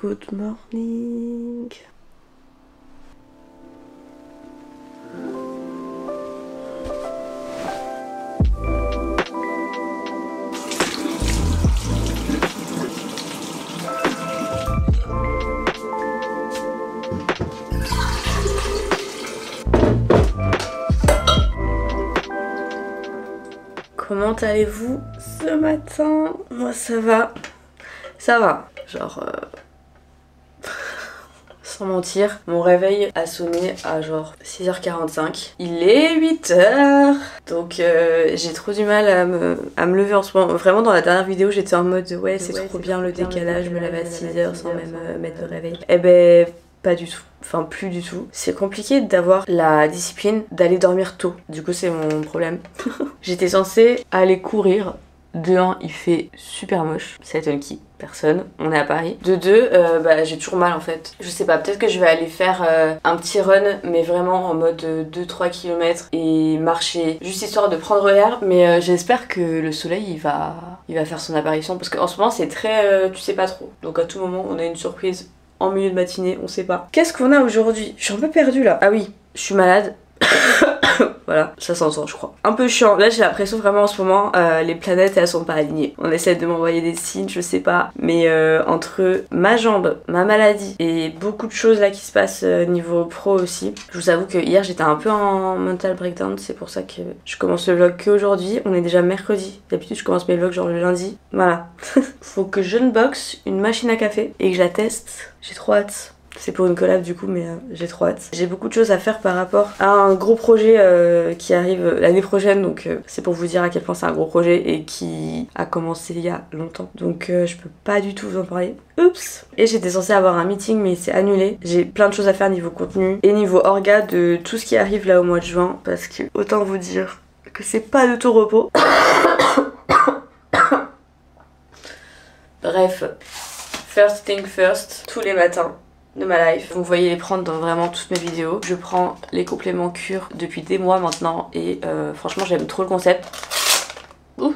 Good morning. Comment allez-vous ce matin? Moi ça va. Ça va. Genre... euh, Sans mentir, mon réveil a sonné à genre 6h45. Il est 8h Donc euh, j'ai trop du mal à me, à me lever en ce moment. Vraiment dans la dernière vidéo j'étais en mode ouais c'est trop bien le décalage, je me lève à 6h sans même euh, mettre de réveil. Eh ben pas du tout. Enfin, plus du tout. C'est compliqué d'avoir la discipline d'aller dormir tôt. Du coup, c'est mon problème. J'étais censée aller courir. De 1, il fait super moche. Ça étonne qui Personne. On est à Paris. De 2, bah, j'ai toujours mal en fait. Je sais pas, peut-être que je vais aller faire euh, un petit run, mais vraiment en mode 2-3 km et marcher, juste histoire de prendre l'air. Mais euh, j'espère que le soleil il va, il va faire son apparition parce qu'en ce moment c'est très. euh, tu sais pas trop. Donc à tout moment, on a une surprise en milieu de matinée, on sait pas. Qu'est-ce qu'on a aujourd'hui? Je suis un peu perdue là. Ah oui, je suis malade. voilà, ça s'entend je crois. Un peu chiant, là j'ai l'impression vraiment en ce moment euh, les planètes elles sont pas alignées. On essaie de m'envoyer des signes, je sais pas. Mais euh, entre ma jambe, ma maladie et beaucoup de choses là qui se passent euh, niveau pro aussi, je vous avoue que hier j'étais un peu en mental breakdown, c'est pour ça que je commence le vlog qu'aujourd'hui. On est déjà mercredi, d'habitude je commence mes vlogs genre le lundi. Voilà. Faut que je unbox une machine à café et que je la teste. J'ai trop hâte. C'est pour une collab du coup, mais euh, j'ai trop hâte. J'ai beaucoup de choses à faire par rapport à un gros projet euh, qui arrive l'année prochaine, donc euh, c'est pour vous dire à quel point c'est un gros projet et qui a commencé il y a longtemps. Donc euh, je peux pas du tout vous en parler. Oups Et j'étais censée avoir un meeting, mais c'est annulé. J'ai plein de choses à faire niveau contenu et niveau orga de tout ce qui arrive là au mois de juin, parce que autant vous dire que c'est pas de tout repos. Bref, first thing first, tous les matins de ma life. Vous voyez les prendre dans vraiment toutes mes vidéos. Je prends les compléments cure depuis des mois maintenant et euh, franchement j'aime trop le concept. Ouh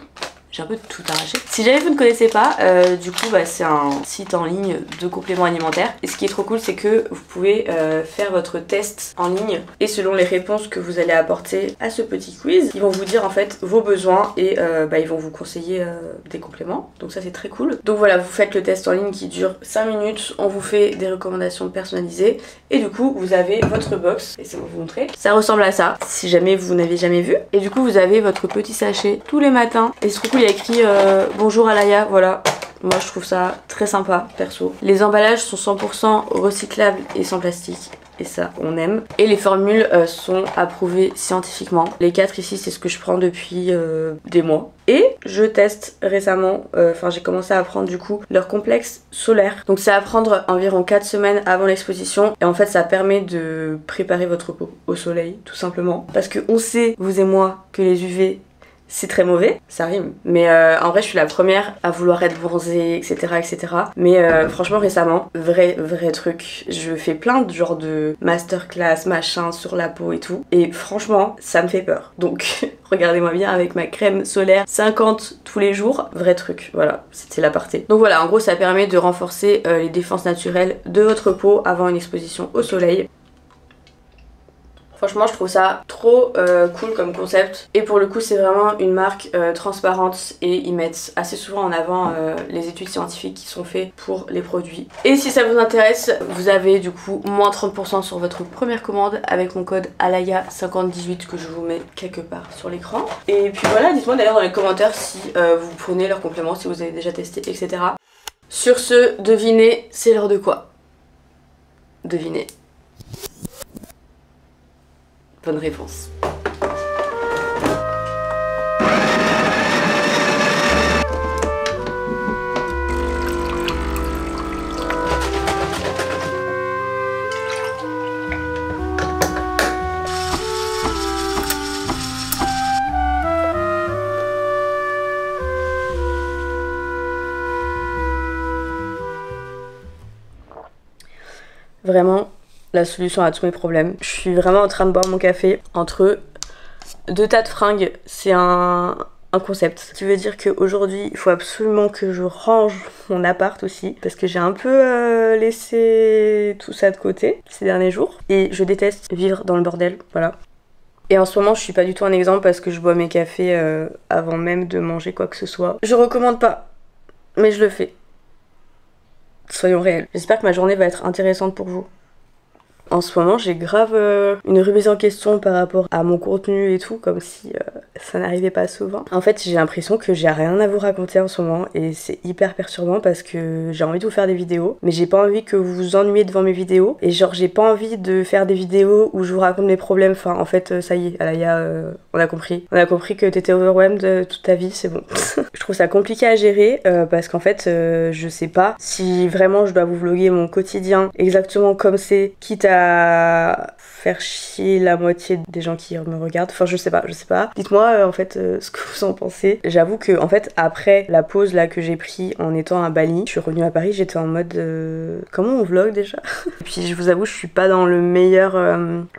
j'ai un peu tout arraché. Si jamais vous ne connaissez pas, euh, du coup bah, c'est un site en ligne de compléments alimentaires. Et ce qui est trop cool c'est que vous pouvez euh, faire votre test en ligne et selon les réponses que vous allez apporter à ce petit quiz, ils vont vous dire en fait vos besoins et euh, bah, ils vont vous conseiller des compléments. Donc ça c'est très cool. Donc voilà, vous faites le test en ligne qui dure 5 minutes, on vous fait des recommandations personnalisées et du coup vous avez votre box. Laissez-moi vous montrer. Ça ressemble à ça, si jamais vous n'avez jamais vu. Et du coup vous avez votre petit sachet tous les matins. Et c'est trop cool, il a écrit euh, bonjour Alaya, voilà. Moi je trouve ça très sympa perso. Les emballages sont 100% recyclables et sans plastique. Et ça, on aime. Et les formules euh, sont approuvées scientifiquement. Les quatre ici, c'est ce que je prends depuis euh, des mois. Et je teste récemment, euh, enfin j'ai commencé à prendre du coup leur complexe solaire. Donc c'est à prendre environ 4 semaines avant l'exposition. Et en fait ça permet de préparer votre peau au soleil, tout simplement. Parce que on sait, vous et moi, que les UV c'est très mauvais, ça rime. Mais euh, en vrai, je suis la première à vouloir être bronzée, etc. etc. Mais euh, franchement, récemment, vrai, vrai truc, je fais plein de genres de masterclass, machin, sur la peau et tout. Et franchement, ça me fait peur. Donc, regardez-moi bien avec ma crème solaire 50 tous les jours. Vrai truc, voilà, c'était l'aparté. Donc voilà, en gros, ça permet de renforcer euh, les défenses naturelles de votre peau avant une exposition au soleil. Franchement, je trouve ça trop euh, cool comme concept. Et pour le coup, c'est vraiment une marque euh, transparente et ils mettent assez souvent en avant euh, les études scientifiques qui sont faites pour les produits. Et si ça vous intéresse, vous avez du coup moins 30% sur votre première commande avec mon code ALAYA5018 que je vous mets quelque part sur l'écran. Et puis voilà, dites-moi d'ailleurs dans les commentaires si vous prenez leurs compléments, si vous avez déjà testé, etc. Sur ce, devinez, c'est l'heure de quoi? Devinez. Bonne réponse. Vraiment, la solution à tous mes problèmes. Je suis vraiment en train de boire mon café entre deux tas de fringues. C'est un un concept. Ce qui veut dire qu'aujourd'hui, il faut absolument que je range mon appart aussi, parce que j'ai un peu euh, laissé tout ça de côté ces derniers jours. Et je déteste vivre dans le bordel, voilà. Et en ce moment, je suis pas du tout un exemple parce que je bois mes cafés euh, avant même de manger quoi que ce soit. Je recommande pas, mais je le fais. Soyons réels. J'espère que ma journée va être intéressante pour vous. En ce moment, j'ai grave euh, une remise en question par rapport à mon contenu et tout, comme si euh, ça n'arrivait pas souvent. En fait, j'ai l'impression que j'ai rien à vous raconter en ce moment et c'est hyper perturbant parce que j'ai envie de vous faire des vidéos, mais j'ai pas envie que vous vous ennuyez devant mes vidéos et genre j'ai pas envie de faire des vidéos où je vous raconte mes problèmes. Enfin, en fait, euh, ça y est, Alaya, on a compris. On a compris que t'étais overwhelmed toute ta vie, c'est bon. je trouve ça compliqué à gérer parce qu'en fait, je sais pas si vraiment je dois vous vloguer mon quotidien exactement comme c'est, quitte à faire chier la moitié des gens qui me regardent. Enfin, je sais pas, je sais pas. Dites-moi euh, en fait euh, ce que vous en pensez. J'avoue que en fait après la pause là que j'ai pris en étant à Bali, je suis revenue à Paris, j'étais en mode euh, comment on vlog déjà? Et puis je vous avoue, je suis pas dans le meilleur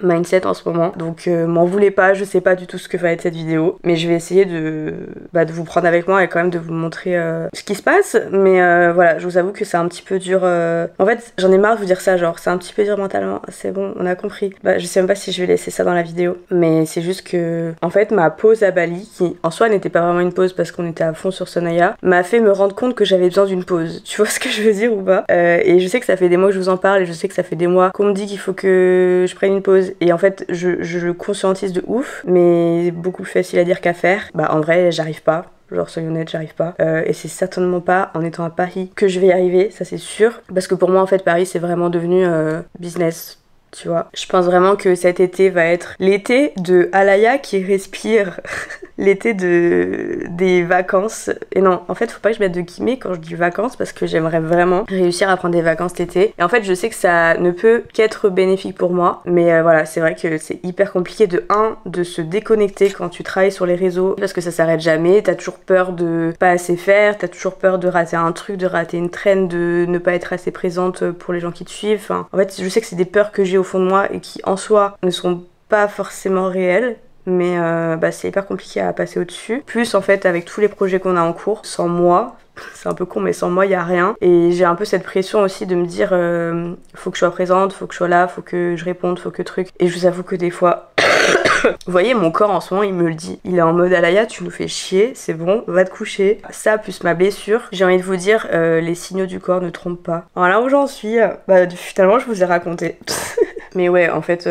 mindset en ce moment. Donc m'en voulez pas, je sais pas du tout ce que va être cette vidéo, mais je vais essayer de bah, de vous prendre avec moi et quand même de vous montrer ce qui se passe. Mais voilà, je vous avoue que c'est un petit peu dur. En fait, j'en ai marre de vous dire ça, genre c'est un petit peu dur mentalement c'est bon, on a compris. Bah, je sais même pas si je vais laisser ça dans la vidéo, mais c'est juste que, en fait, ma pause à Bali, qui en soi n'était pas vraiment une pause parce qu'on était à fond sur Sonaya, m'a fait me rendre compte que j'avais besoin d'une pause. Tu vois ce que je veux dire ou pas? Euh, Et je sais que ça fait des mois que je vous en parle et je sais que ça fait des mois qu'on me dit qu'il faut que je prenne une pause. Et en fait, je, je conscientise de ouf, mais beaucoup plus facile à dire qu'à faire. Bah, en vrai, j'arrive pas. Genre, soyons honnêtes, j'arrive pas. Euh, et c'est certainement pas en étant à Paris que je vais y arriver, ça c'est sûr. Parce que pour moi, en fait, Paris, c'est vraiment devenu euh, business tu vois. Je pense vraiment que cet été va être l'été de Alaya qui respire, l'été de des vacances. Et non, en fait, faut pas que je mette de guillemets quand je dis vacances parce que j'aimerais vraiment réussir à prendre des vacances cet été. Et en fait, je sais que ça ne peut qu'être bénéfique pour moi, mais euh, voilà, c'est vrai que c'est hyper compliqué de un de se déconnecter quand tu travailles sur les réseaux parce que ça s'arrête jamais, t'as toujours peur de pas assez faire, t'as toujours peur de rater un truc, de rater une traîne, de ne pas être assez présente pour les gens qui te suivent. En fait, je sais que c'est des peurs que j'ai au fond de moi et qui en soi ne sont pas forcément réelles mais euh, bah, c'est hyper compliqué à passer au-dessus. Plus en fait avec tous les projets qu'on a en cours, sans moi, c'est un peu con mais sans moi il y a rien et j'ai un peu cette pression aussi de me dire euh, faut que je sois présente, faut que je sois là, faut que je réponde, faut que truc et je vous avoue que des fois vous voyez, mon corps en ce moment, il me le dit. Il est en mode Alaya, tu nous fais chier, c'est bon, va te coucher. Ça, plus ma blessure, j'ai envie de vous dire, euh, les signaux du corps ne trompent pas. Voilà où j'en suis. Bah, finalement, je vous ai raconté. Mais ouais, en fait,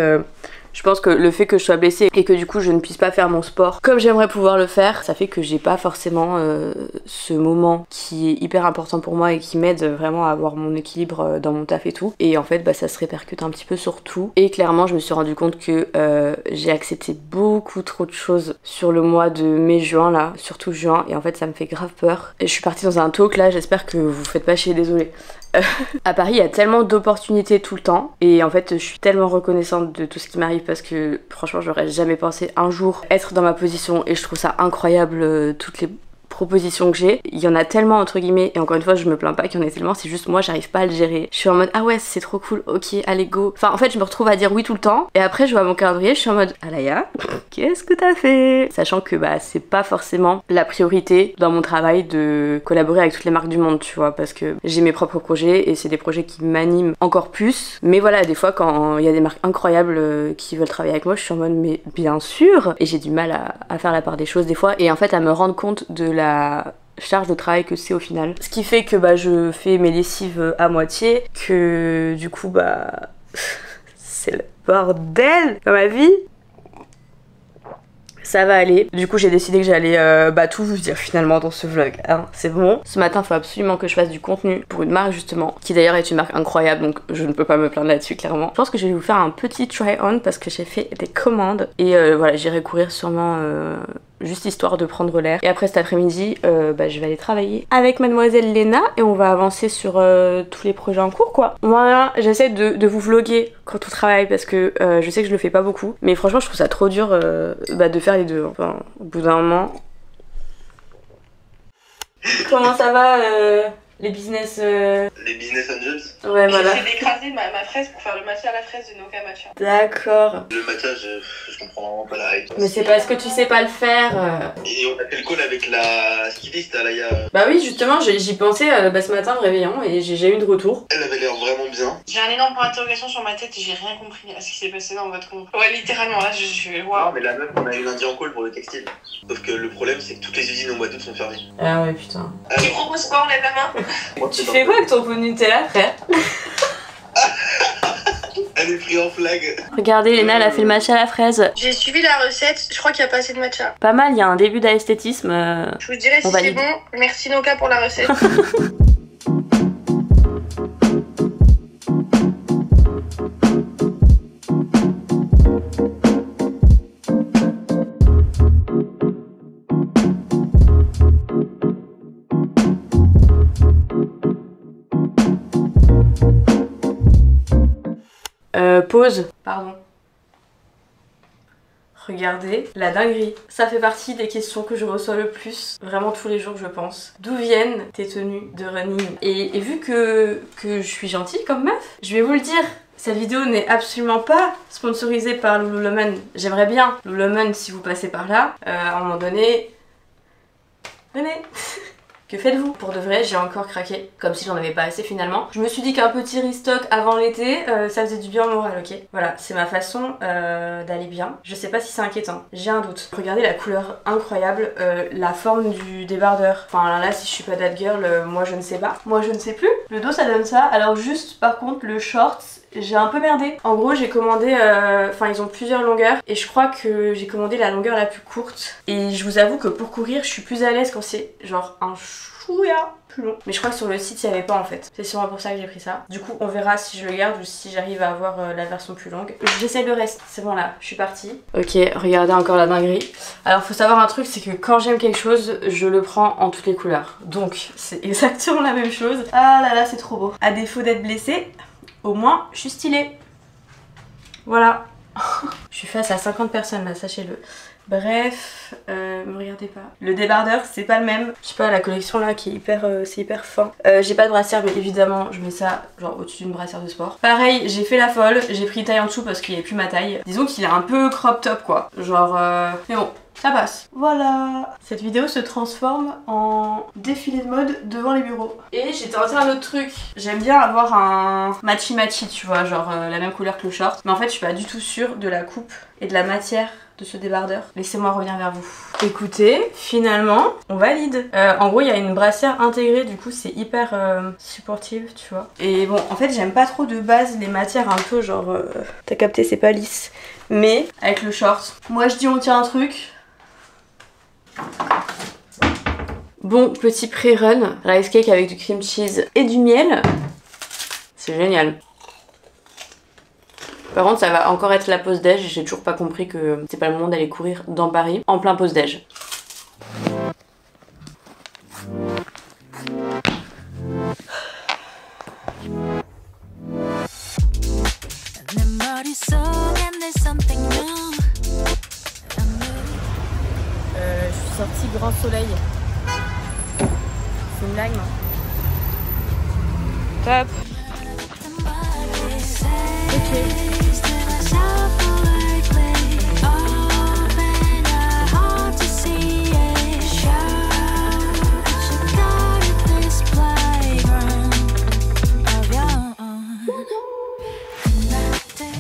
je pense que le fait que je sois blessée et que du coup je ne puisse pas faire mon sport comme j'aimerais pouvoir le faire, ça fait que j'ai pas forcément euh, ce moment qui est hyper important pour moi et qui m'aide vraiment à avoir mon équilibre euh, dans mon taf et tout. Et en fait, bah, ça se répercute un petit peu sur tout. Et clairement, je me suis rendu compte que euh, j'ai accepté beaucoup trop de choses sur le mois de mai-juin là, surtout juin. Et en fait, ça me fait grave peur. Et je suis partie dans un talk là, j'espère que vous faites pas chier, désolé. à Paris, il y a tellement d'opportunités tout le temps. Et en fait, je suis tellement reconnaissante de tout ce qui m'arrive parce que franchement, j'aurais jamais pensé un jour être dans ma position. Et je trouve ça incroyable, euh, toutes les propositions que j'ai. Il y en a tellement entre guillemets, et encore une fois, je me plains pas qu'il y en ait tellement, c'est juste moi, j'arrive pas à le gérer. Je suis en mode ah ouais, c'est trop cool, ok, allez go. Enfin, en fait, je me retrouve à dire oui tout le temps, et après, je vois mon calendrier, je suis en mode Alaya, qu'est-ce que t'as fait? Sachant que bah, c'est pas forcément la priorité dans mon travail de collaborer avec toutes les marques du monde, tu vois, parce que j'ai mes propres projets et c'est des projets qui m'animent encore plus. Mais voilà, des fois, quand il y a des marques incroyables euh, qui veulent travailler avec moi, je suis en mode mais bien sûr, et j'ai du mal à, à faire la part des choses des fois, et en fait, à me rendre compte de la charge de travail que c'est au final. Ce qui fait que bah, je fais mes lessives à moitié, que du coup bah c'est le bordel dans ma vie ça va aller. Du coup, j'ai décidé que j'allais euh, bah, tout vous dire finalement dans ce vlog. Hein. C'est bon. Ce matin, il faut absolument que je fasse du contenu pour une marque justement, qui d'ailleurs est une marque incroyable, donc je ne peux pas me plaindre là-dessus clairement. Je pense que je vais vous faire un petit try-on parce que j'ai fait des commandes et euh, voilà, j'irai courir sûrement euh, juste histoire de prendre l'air. Et après cet après-midi, euh, bah, je vais aller travailler avec mademoiselle Lena et on va avancer sur euh, tous les projets en cours quoi. Moi, j'essaie de, vous vloguer quand on travaille parce que euh, je sais que je le fais pas beaucoup. Mais franchement, je trouve ça trop dur bah, de faire les deux. Enfin, au bout d'un moment. Comment ça va les business Les des business angels. Ouais, voilà. J'ai d'écraser ma, ma fraise pour faire le matcha à la fraise de Noka Matcha. D'accord. Le matcha, je, je comprends vraiment pas la hype. Mais c'est parce que tu sais pas le faire. euh. Et on a fait le call avec la styliste, Alaya. Bah oui, justement, j'ai- j'y pensais euh, bah, ce matin en me réveillant et j'ai eu de retour. Elle avait l'air vraiment bien. J'ai un énorme point d'interrogation sur ma tête et j'ai rien compris à ce qui s'est passé dans votre compte. Ouais, littéralement, là, je suis. Non, Waouh. mais la meuf, on a eu lundi en call pour le textile. Sauf que le problème, c'est que toutes les usines au mois d'août sont fermées. Ah ouais, putain. Tu Alors, proposes quoi On lève la main? Tu fais quoi avec ton pot de Nutella, frère Elle est prise en flag. Regardez, Léna, elle a fait le matcha à la fraise. J'ai suivi la recette, je crois qu'il y a pas assez de matcha. Pas mal, il y a un début d'esthétisme. euh. Je vous dirai On si c'est bon. Merci Noka pour la recette. Euh, pause. Pardon. Regardez, la dinguerie. Ça fait partie des questions que je reçois le plus, vraiment tous les jours je pense. D'où viennent tes tenues de running? Et, vu que, que je suis gentille comme meuf, je vais vous le dire. Cette vidéo n'est absolument pas sponsorisée par Lululemon. J'aimerais bien Lululemon si vous passez par là. Euh, à un moment donné, venez. Que faites-vous? Pour de vrai, j'ai encore craqué, comme si j'en avais pas assez finalement. Je me suis dit qu'un petit restock avant l'été, euh, ça faisait du bien au moral, ok? Voilà, c'est ma façon euh, d'aller bien. Je sais pas si c'est inquiétant, j'ai un doute. Regardez la couleur incroyable, euh, la forme du débardeur. Enfin là, si je suis pas that girl, moi je ne sais pas. Moi je ne sais plus. Le dos ça donne ça, alors juste par contre le short, j'ai un peu merdé. En gros, j'ai commandé, euh, enfin ils ont plusieurs longueurs et je crois que j'ai commandé la longueur la plus courte. Et je vous avoue que pour courir, je suis plus à l'aise quand c'est genre un chouïa plus long. Mais je crois que sur le site, il n'y avait pas en fait. C'est sûrement pour ça que j'ai pris ça. Du coup, on verra si je le garde ou si j'arrive à avoir euh, la version plus longue. J'essaie le reste. C'est bon là, je suis partie. Ok, regardez encore la dinguerie. Alors, faut savoir un truc, c'est que quand j'aime quelque chose, je le prends en toutes les couleurs. Donc, c'est exactement la même chose. Ah là là, c'est trop beau. À défaut d'être blessée, au moins, je suis stylée. Voilà. je suis face à 50 personnes là, sachez-le. Bref, euh, me regardez pas. Le débardeur, c'est pas le même. Je sais pas, la collection là qui est hyper, euh, c'est hyper fin. Euh, j'ai pas de brassière, mais évidemment, je mets ça genre au-dessus d'une brassière de sport. Pareil, j'ai fait la folle, j'ai pris taille en dessous parce qu'il y avait plus ma taille. Disons qu'il est un peu crop top quoi. Genre, euh... mais bon. Ça passe. Voilà. Cette vidéo se transforme en défilé de mode devant les bureaux. Et j'ai tenté un autre truc. J'aime bien avoir un matchy matchy, tu vois, genre euh, la même couleur que le short. Mais en fait, je suis pas du tout sûre de la coupe et de la matière de ce débardeur. Laissez-moi revenir vers vous. Écoutez, finalement, on valide. Euh, en gros, il y a une brassière intégrée, du coup, c'est hyper euh, supportive, tu vois. Et bon, en fait, j'aime pas trop de base les matières un peu genre. euh, T'as capté, c'est pas lisse. Mais avec le short, moi je dis on tient un truc. Bon, petit pré-run, rice cake avec du cream cheese et du miel. C'est génial. Par contre, ça va encore être la pause déj. J'ai toujours pas compris que c'est pas le moment d'aller courir dans Paris en plein pause déj. Euh, je suis sortie grand soleil. C'est une blague, Top. Ok.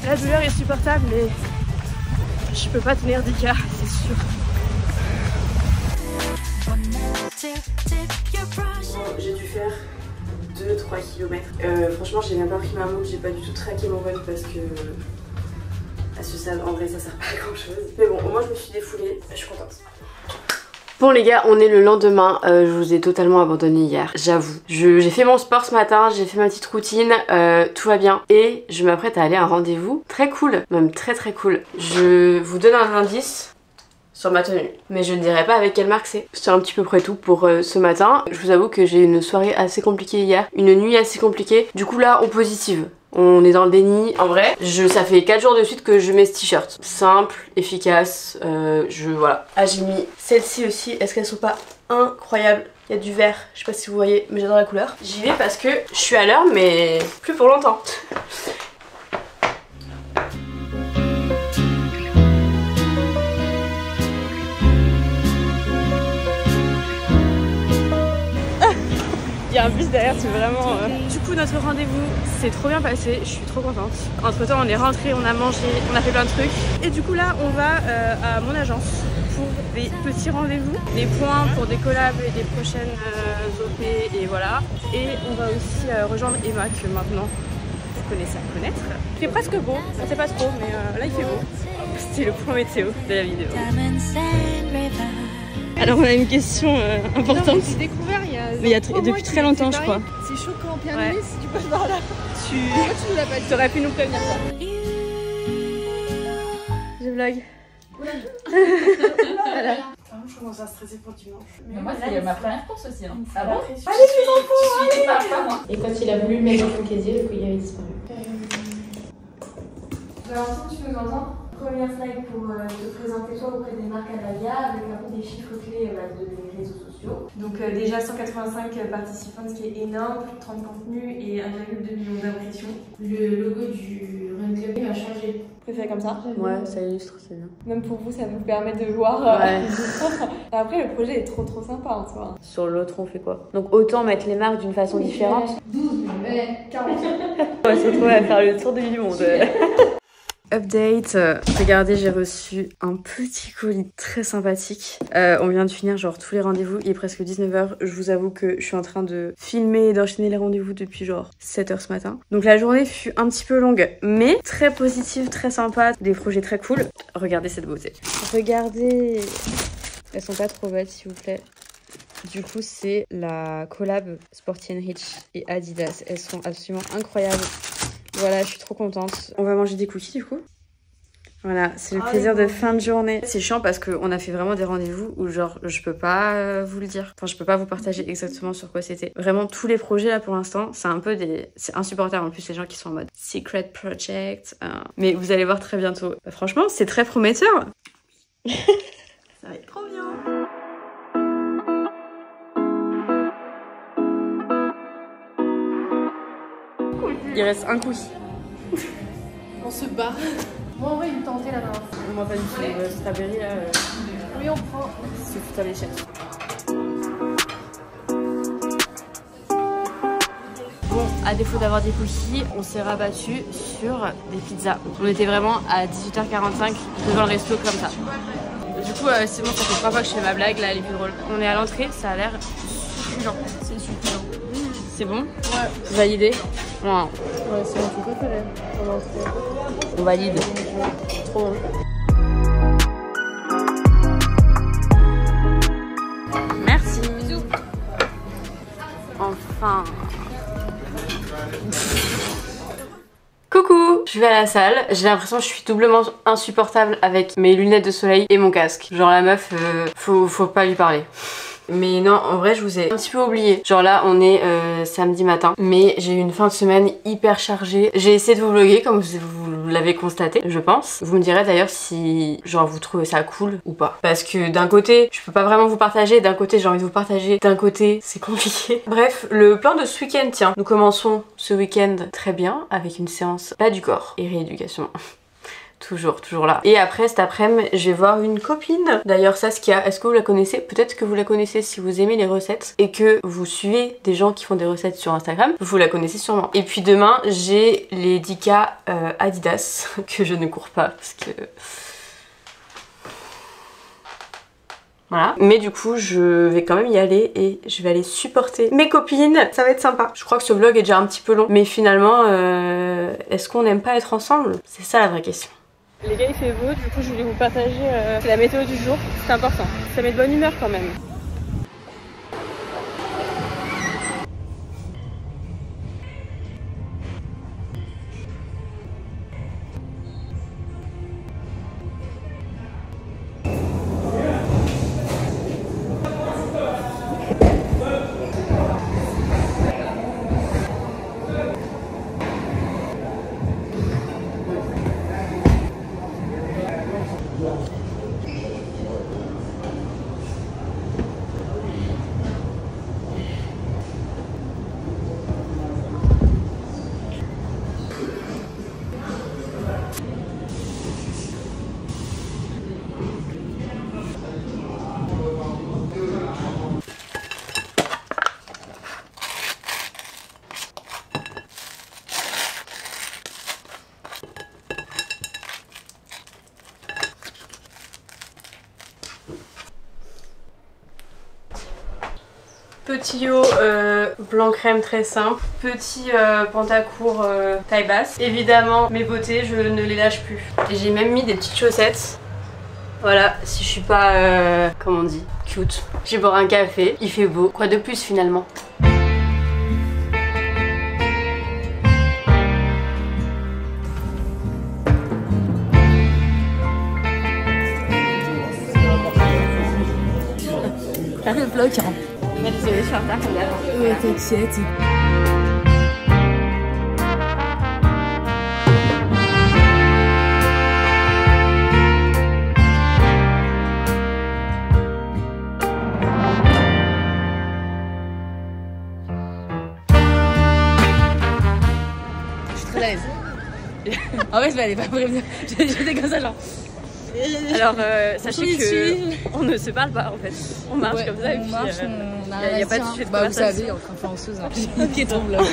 La douleur est supportable, mais je peux pas tenir 10 cas, c'est sûr. J'ai dû faire 2-3 km. Euh, franchement, j'ai même pas pris ma montre, j'ai pas du tout traqué mon run parce que à ce stade, en vrai, ça sert pas à grand chose. Mais bon, au moins, je me suis défoulée, je suis contente. Bon les gars, on est le lendemain, Euh, je vous ai totalement abandonné hier, j'avoue. J'ai fait mon sport ce matin, j'ai fait ma petite routine, euh, tout va bien. Et je m'apprête à aller à un rendez-vous très cool, même très très cool. Je vous donne un indice sur ma tenue. Mais je ne dirai pas avec quelle marque c'est. C'est un petit peu près tout pour euh, ce matin. Je vous avoue que j'ai une soirée assez compliquée hier, une nuit assez compliquée. Du coup là, on positive. On est dans le déni. En vrai, je, ça fait 4 jours de suite que je mets ce t-shirt. Simple, efficace, euh, je... voilà. Ah j'ai mis celles-ci aussi, est-ce qu'elles sont pas incroyables? Il y a du vert, je sais pas si vous voyez, mais j'adore la couleur. J'y vais parce que je suis à l'heure, mais plus pour longtemps. Il y a un bus derrière, c'est vraiment. euh, coup, notre rendez-vous s'est trop bien passé. Je suis trop contente. Entre temps, on est rentré, on a mangé, on a fait plein de trucs. Et du coup, là, on va euh, à mon agence pour des petits rendez-vous, des points pour des collabs et des prochaines euh, OP et voilà. Et on va aussi euh, rejoindre Emma que maintenant vous connaissez à connaître. Il fait presque beau, on sait pas trop, mais euh, là il fait beau. C'était le point météo de la vidéo. Alors on a une question euh, importante. Découvert Mais il y a tr- trois depuis très longtemps, je Paris. C'est choquant, Pierre Ouais. Si tu passes par là. Tu Pourquoi tu nous l'as pas dit aurais pu nous prévenir. Je vlog. Je commence à stresser pour dimanche. Mais moi, c'est ma première course aussi. Hein. Ah bon Allez, les enfants, allez pas moi. Et quand il a voulu le mettre dans son casier, le collier avait disparu. Valentin, tu nous entends Première slide pour euh, te présenter toi auprès des marques Avalia avec un peu des chiffres clés euh, bah, de réseaux sociaux. Donc euh, déjà 185 participants, ce qui est énorme, plus de 30 contenus et 1,2 million d'impressions. Le logo du Run Club a changé. Vous préférez comme ça Ouais, ça illustre, c'est bien. Même pour vous, ça vous permet de voir. euh, Ouais. Après, le projet est trop trop sympa en soi. Sur l'autre, on fait quoi? Donc autant mettre les marques d'une façon différente. 12, mais 40. On va se retrouver à faire le tour du monde. Update, euh, regardez j'ai reçu un petit colis très sympathique. Euh, on vient de finir genre tous les rendez-vous, il est presque 19h. Je vous avoue que je suis en train de filmer et d'enchaîner les rendez-vous depuis genre 7h ce matin. Donc la journée fut un petit peu longue, mais très positive, très sympa, des projets très cool. Regardez cette beauté. Regardez, elles sont pas trop belles s'il vous plaît. Du coup, c'est la collab Sporty Rich et Adidas. Elles sont absolument incroyables. Voilà, je suis trop contente. On va manger des cookies du coup. Voilà, c'est le Ah, plaisir de fin de journée. C'est chiant parce qu'on a fait vraiment des rendez-vous où genre je peux pas euh, vous le dire. Enfin, je peux pas vous partager exactement sur quoi c'était. Vraiment tous les projets là pour l'instant, c'est un peu des c'est insupportable en plus les gens qui sont en mode secret project. euh, Mais vous allez voir très bientôt. Bah, franchement, c'est très prometteur. Ça va être trop bien. Il reste un cookie. On se bat. Moi, en vrai, il me tentait la dernière fois. Moi pas du tout. Le strawberry là, euh, Oui, on prend. c'est à l'échec. Bon, à défaut d'avoir des cookies, on s'est rabattu sur des pizzas. On était vraiment à 18h45 devant le resto comme ça. Du coup, euh, c'est bon, ça fait trois fois que je fais ma blague, là elle est plus drôle. On est à l'entrée, ça a l'air succulent. C'est succulent. C'est bon Ouais. Validé Ouais. Ouais, c'est mon truc préféré. On valide. Trop bon. Merci. Enfin. Coucou, je vais à la salle. J'ai l'impression que je suis doublement insupportable avec mes lunettes de soleil et mon casque. Genre la meuf, euh, faut, faut pas lui parler. Mais non, en vrai, je vous ai un petit peu oublié. Genre là, on est euh, samedi matin, mais j'ai eu une fin de semaine hyper chargée. J'ai essayé de vous vlogger, comme vous, l'avez constaté, je pense. Vous me direz d'ailleurs si, genre, vous trouvez ça cool ou pas. Parce que d'un côté, je peux pas vraiment vous partager, d'un côté, j'ai envie de vous partager, d'un côté, c'est compliqué. Bref, le plan de ce week-end, tiens. Nous commençons ce week-end très bien avec une séance bas du corps et rééducation. Toujours, toujours là. Et après, cet après-midi, je vais voir une copine. D'ailleurs, Saskia, est-ce que vous la connaissez? Peut-être que vous la connaissez si vous aimez les recettes et que vous suivez des gens qui font des recettes sur Instagram. Vous la connaissez sûrement. Et puis demain, j'ai les 10K euh, Adidas que je ne cours pas parce que... Voilà. Mais du coup, je vais quand même y aller et je vais aller supporter mes copines. Ça va être sympa. Je crois que ce vlog est déjà un petit peu long. Mais finalement, euh, est-ce qu'on n'aime pas être ensemble? C'est ça la vraie question. Les gars, il fait beau, du coup, je voulais vous partager euh, la météo du jour. C'est important. Ça met de bonne humeur quand même. Petit haut euh, blanc crème très simple. Petit euh, pantacourt euh, taille basse. Évidemment, mes beautés, je ne les lâche plus. Et j'ai même mis des petites chaussettes. Voilà, si je suis pas, euh, comment on dit, cute. Je boire un café, il fait beau. Quoi de plus finalement? Le vlog, hein. Je suis en retard comme d'hab. Ouais, t'inquiète. Je suis très à l'aise. En fait, elle est pas prévenue. J'étais comme ça, genre. Alors, euh, sachez Oui, que si. on ne se parle pas en fait. On marche Ouais, comme ça et on puis marche, euh, on a a- pas de à sujet de Bah, vous savez, entre influenceuses. Hein. Est ton vlog